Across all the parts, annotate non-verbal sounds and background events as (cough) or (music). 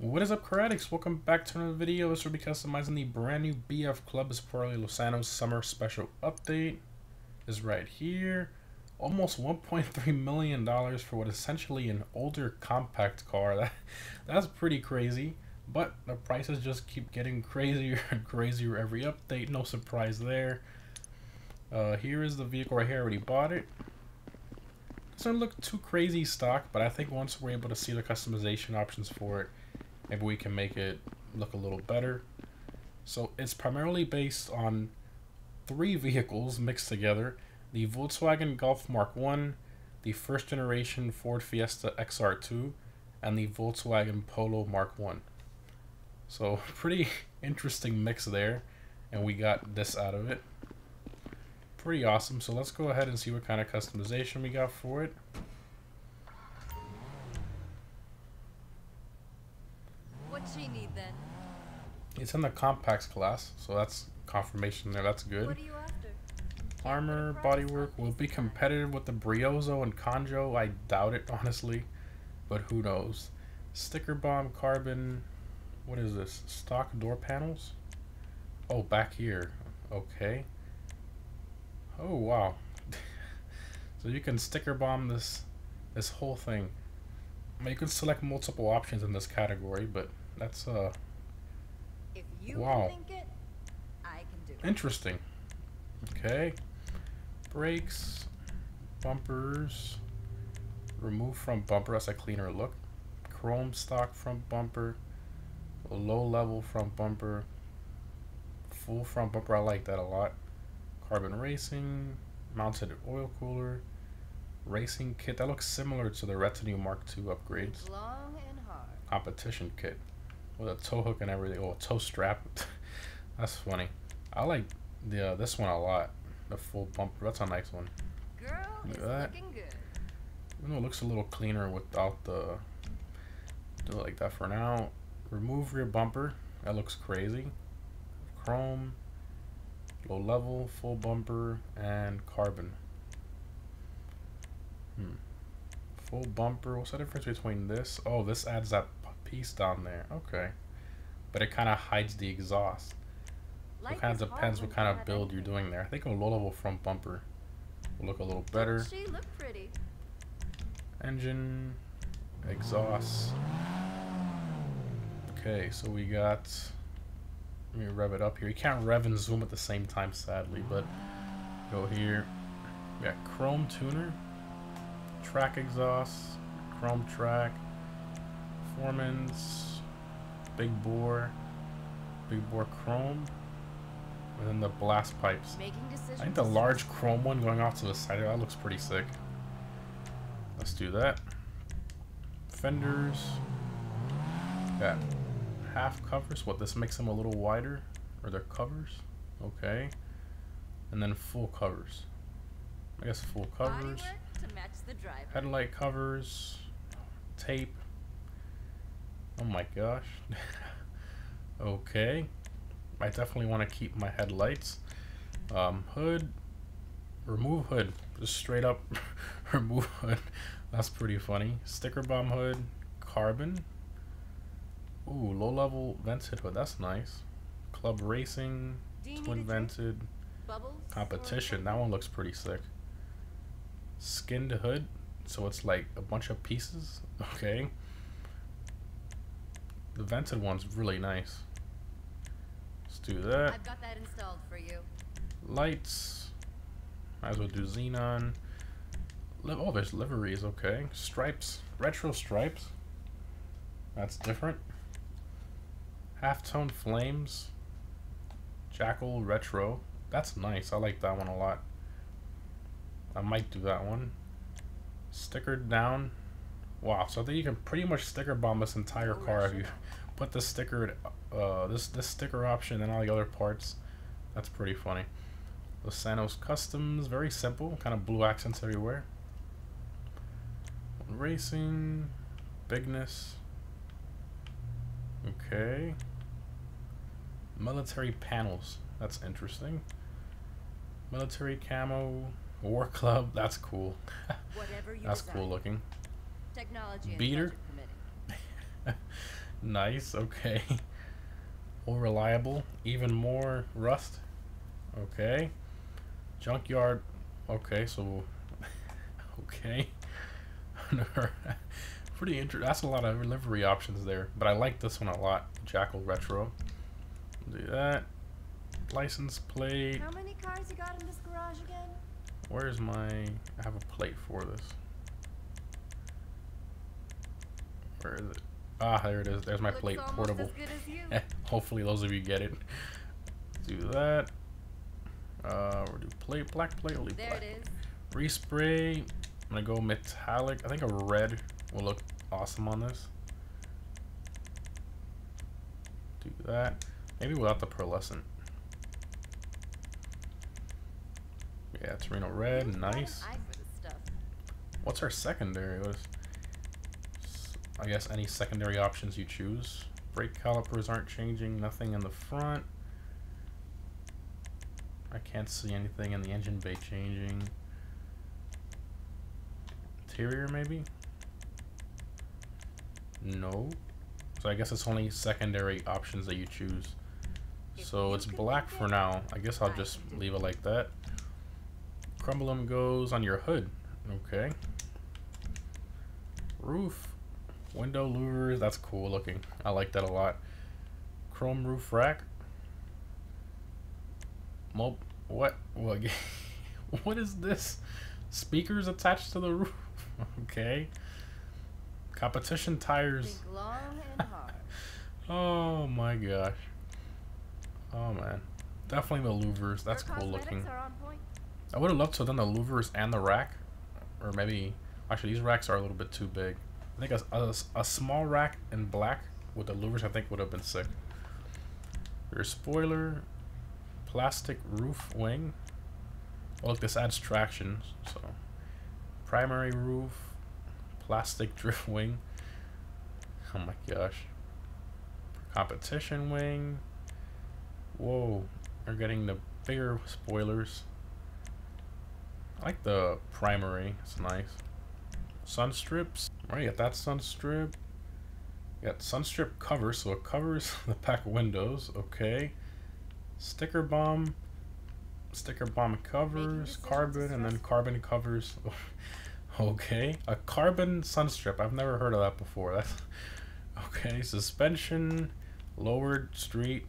What is up, Car Addicts? Welcome back to another video. This will be customizing the brand new BF Club Esporte Los Santos Summer Special Update. Is right here. Almost 1.3 million dollars for what is essentially an older compact car. (laughs) That that's pretty crazy. But the prices just keep getting crazier (laughs) and crazier every update. No surprise there. Uh, here is the vehicle right here. I already bought it. Doesn't look too crazy stock, but I think once we're able to see the customization options for it, maybe we can make it look a little better. So it's primarily based on three vehicles mixed together. The Volkswagen Golf Mark 1, the first generation Ford Fiesta XR2, and the Volkswagen Polo Mark 1. So (laughs) pretty interesting mix there, and we got this out of it. Pretty awesome, so let's go ahead and see what kind of customization we got for it. It's in the compacts class, so that's confirmation there. That's good. What are you after? Armor, bodywork will be competitive with the Brioso and Kanjo. I doubt it, (laughs) honestly, but who knows. Sticker bomb, carbon. What is this? Stock door panels? Oh, back here. Okay. Oh, wow. (laughs) so you can sticker bomb this this whole thing. I mean, you can select multiple options in this category, but that's uh. You wow. think it, I can do it. Interesting. Okay. Brakes, bumpers, remove from bumper. That's a cleaner look. Chrome stock front bumper, low level front bumper, full front bumper. I like that a lot. Carbon racing, mounted oil cooler, racing kit. That looks similar to the Retinue Mark II upgrades. Long and hard. Competition kit with a tow hook and everything. Oh, a tow strap. (laughs) That's funny. I like the uh, this one a lot. The full bumper. That's a nice one. Girl Look at that. looking good. Even though it looks a little cleaner without the do it like that for now. Remove rear bumper. That looks crazy. Chrome, low level, full bumper, and carbon. Hmm. Full bumper. What's the difference between this? Oh, this adds that piece down there. Okay. But it kind of hides the exhaust. Life it kind of depends what kind of build you're doing there. I think a low level front bumper will look a little better. She look pretty. Engine, exhaust. Okay, so we got. Let me rev it up here. You can't rev and zoom at the same time, sadly, but go here. We got chrome tuner, track exhaust, chrome track, performance, big bore, big bore chrome, and then the blast pipes. I think the large chrome one going off to the side, that looks pretty sick. Let's do that. Fenders. Got half covers. What, this makes them a little wider? Or their covers? Okay. And then full covers. I guess full covers. Bodywork to match the driver. Headlight covers. Tape. Oh my gosh. (laughs) okay. I definitely want to keep my headlights. Um, hood. Remove hood. Just straight up (laughs) remove hood. That's pretty funny. Sticker bomb hood. Carbon. Ooh, low level vented hood. That's nice. Club racing. Do you need Twin vented. Bubbles. Competition. That one looks pretty sick. Skinned hood. So it's like a bunch of pieces. (laughs) Okay. The vented one's really nice. Let's do that. I've got that installed for you. Lights. Might as well do xenon. Oh, there's liveries. Okay. Stripes. Retro stripes. That's different. Halftone flames. Jackal retro. That's nice. I like that one a lot. I might do that one. Stickered down. Wow. So I think you can pretty much sticker bomb this entire No car if you put the sticker, uh, this this sticker option and all the other parts. That's pretty funny. Los Santos Customs, very simple, kind of blue accents everywhere. Racing, bigness. Okay. Military panels, that's interesting. Military camo, war club, that's cool. (laughs) That's cool looking. Technology Beater? (laughs) Nice, okay. More reliable, even more rust. Okay. Junkyard. Okay, so (laughs) okay. (laughs) Pretty interesting. That's a lot of livery options there, but I like this one a lot. Jackal Retro. Do that. License plate. How many cars you got in this garage again? Where's my... I have a plate for this. Where is it? Ah, there it is. There's my Looks plate. Portable. as as. (laughs) Hopefully those of you get it. Do that. Uh, we'll do plate, black plate, we'll leave there black. it is. Respray. I'm gonna go metallic. I think a red will look awesome on this. Do that. Maybe without the pearlescent. Yeah, Torino red, You've got an nice. eye for this stuff. What's our secondary? What is, I guess any secondary options you choose. Brake calipers aren't changing, nothing in the front. I can't see anything in the engine bay changing. Interior maybe? No. So I guess it's only secondary options that you choose. So it's black for now. I guess I'll just leave it like that. Crumbleum goes on your hood. Okay. Roof. Window louvers. That's cool looking. I like that a lot. Chrome roof rack. Mo what? What? (laughs) what is this? Speakers attached to the roof. (laughs) okay. Competition tires. Think long and (laughs) hard. Oh my gosh. Oh man. Definitely the louvers. That's cool looking. Are on point. I would have loved to have done the louvers and the rack. Or maybe. Actually, these racks are a little bit too big. I think a, a, a small rack in black with the louvers, I think, would have been sick. Your spoiler. Plastic roof wing. Oh, look, this adds traction. So. Primary roof. Plastic drift (laughs) wing. Oh my gosh. Competition wing. Whoa. We're getting the bigger spoilers. I like the primary. It's nice. Sun strips. Right, got that sun strip. Got sun strip cover, so it covers (laughs) the back windows. Okay. Sticker bomb. Sticker bomb covers, carbon, and then carbon covers. (laughs) okay. A carbon sun strip. I've never heard of that before. That's (laughs) okay. Suspension, lowered street,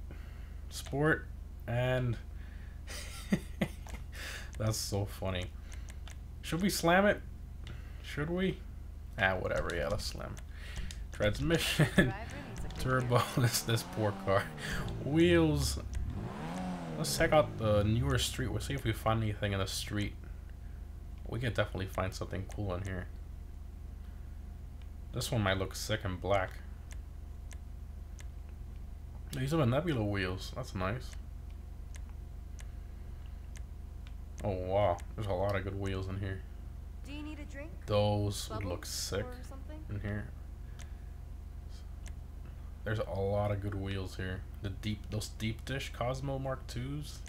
sport, and that's so funny. Should we slam it? Should we? Ah, whatever. Yeah, let's slam. Transmission, Driver needs a (laughs) good turbo. this this poor car. Wheels. Let's check out the newer street. We'll see if we find anything in the street. We can definitely find something cool in here. This one might look sick and black. These are the Nebula wheels. That's nice. Oh wow, there's a lot of good wheels in here. Those would look sick in here. There's a lot of good wheels here. The deep, those deep dish Cosmo Mark twos.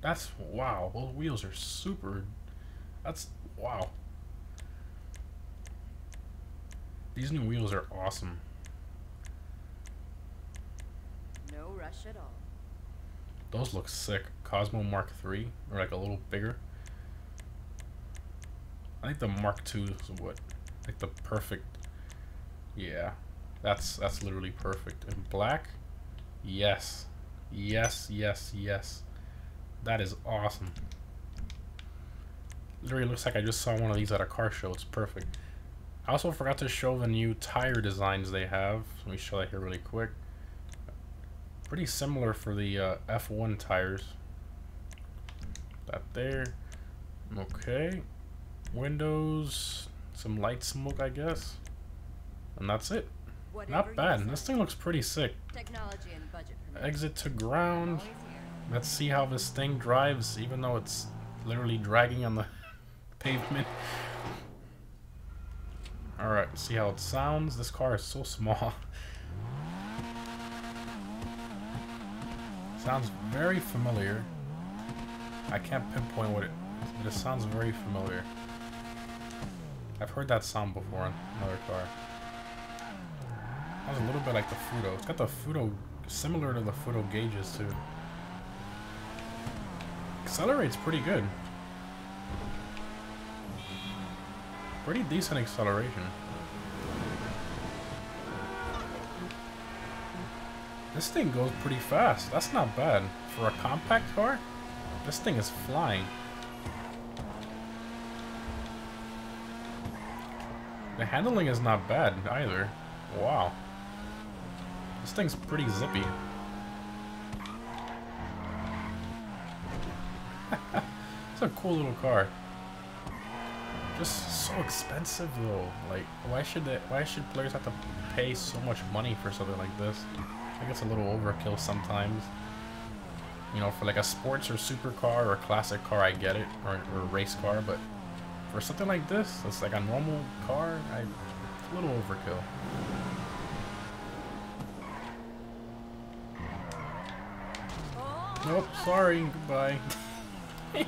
That's wow. Those wheels are super. That's wow. These new wheels are awesome. No rush at all. Those look sick. Cosmo Mark three, or like a little bigger. I think the Mark two is what, like the perfect. Yeah, that's that's literally perfect. In black, yes, yes, yes, yes. That is awesome. Literally looks like I just saw one of these at a car show. It's perfect. I also forgot to show the new tire designs they have. Let me show that here really quick. Pretty similar for the uh, F1 tires. That there. Okay. Windows. Some light smoke, I guess. And that's it. Whatever Not bad. This thing looks pretty sick. Technology and budget. Exit to ground. Let's see how this thing drives, even though it's literally dragging on the (laughs) pavement. Alright, see how it sounds. This car is so (laughs) small. Sounds very familiar. I can't pinpoint what it but it sounds very familiar. I've heard that sound before on another car. Was a little bit like the Futo. It's got the Futo, similar to the Futo gauges too. Accelerates pretty good. Pretty decent acceleration. This thing goes pretty fast. That's not bad. For a compact car, this thing is flying. The handling is not bad either. Wow. This thing's pretty zippy. (laughs) it's a cool little car. Just so expensive though. Like, why should they, why should players have to pay so much money for something like this? I it's a little overkill sometimes. You know, for like a sports or supercar or a classic car, I get it, or, or a race car, but for something like this, it's like a normal car, I, it's a little overkill. Nope, sorry, goodbye. (laughs)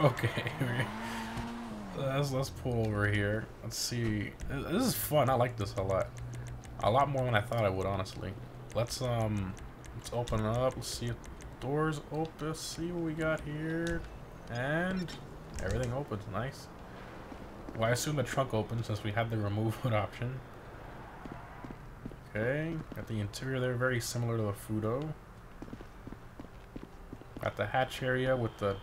okay, (laughs) let's let's pull over here. Let's see. This is fun. I like this a lot. A lot more than I thought I would, honestly. Let's um, let's open up. Let's see if doors open. Let's see what we got here, and everything opens. Nice. Well, I assume the trunk opens since we have the remove hood (laughs) option. Okay, got the interior there, very similar to the Futo. Got the hatch area with the...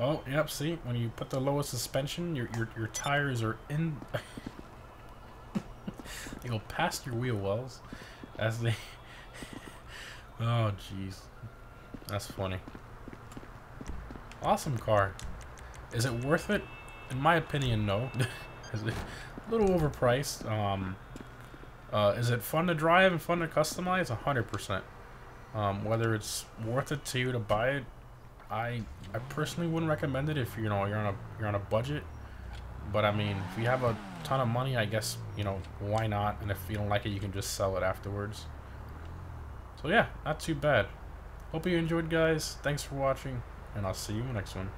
Oh, yep, see? When you put the lowest suspension, your, your, your tires are in... (laughs) go past your wheel wells as they... (laughs) oh, jeez. That's funny. Awesome car. Is it worth it? In my opinion, no. (laughs) is it a little overpriced? Um, uh, is it fun to drive and fun to customize? 100%. Um, whether it's worth it to you to buy it, I I personally wouldn't recommend it if you know you're on a you're on a budget. But I mean, if you have a ton of money, I guess you know why not? And if you don't like it, you can just sell it afterwards. So yeah, not too bad. Hope you enjoyed, guys. Thanks for watching, and I'll see you in the next one.